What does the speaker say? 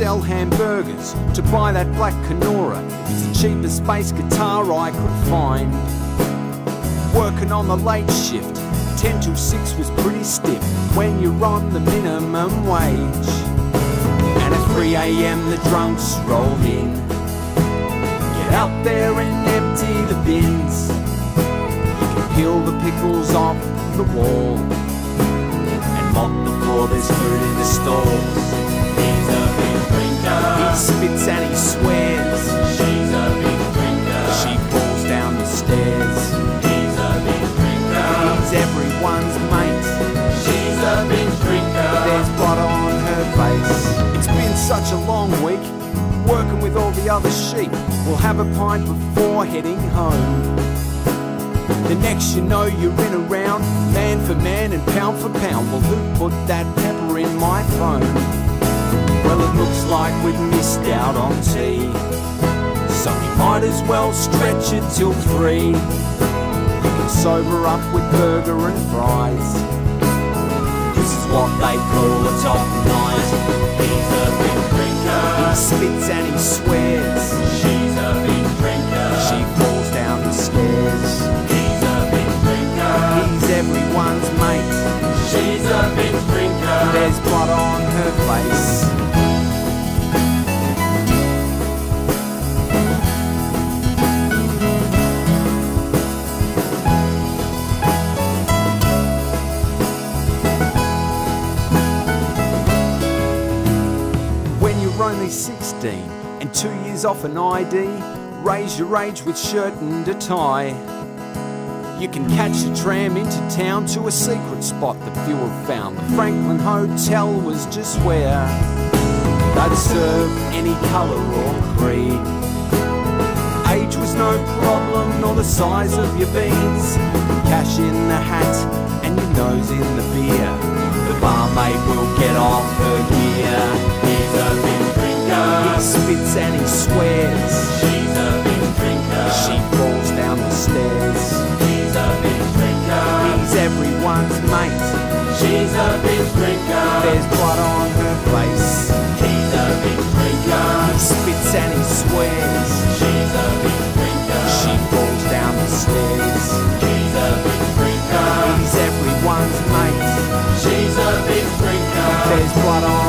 sell hamburgers, to buy that black Canora. It's the cheapest bass guitar I could find. Working on the late shift, 10 till 6 was pretty stiff when you're on the minimum wage. And at 3 a.m. the drunks roll in. Get out there and empty the bins. You can peel the pickles off the wall and mop the floor. There's food in the stalls. Spits and he swears. She's a binge drinker. She falls down the stairs. He's a binge drinker. He's everyone's mate. She's a binge drinker. There's blood on her face. It's been such a long week, working with all the other sheep. We'll have a pint before heading home. The next you know you're in a round, man for man and pound for pound. Well, who put that pepper in my phone? Well, it looks like we've missed out on tea. So we might as well stretch it till three. You can sober up with burger and fries. This is what they call a top night. He's a binge drinker. He spits and he swears. She's a binge drinker. She falls down the stairs. He's a binge drinker. He's everyone's mate. She's a binge drinker. There's blood on her face. You're only 16 and two years off an ID, raise your age with shirt and a tie. You can catch a tram into town to a secret spot that few have found. The Franklin Hotel was just where they'd serve any colour or creed. Age was no problem, nor the size of your beans. Cash in the hat and your nose in the beer. The barmaid will get off her squares. She's a binge drinker. She falls down the stairs. He's a binge drinker. He's everyone's mate. She's a binge drinker. There's blood on her face. He's a binge drinker. He spits and he swears. She's a binge drinker. She falls down the stairs. He's a binge drinker. He's everyone's mate. She's a binge drinker. There's blood on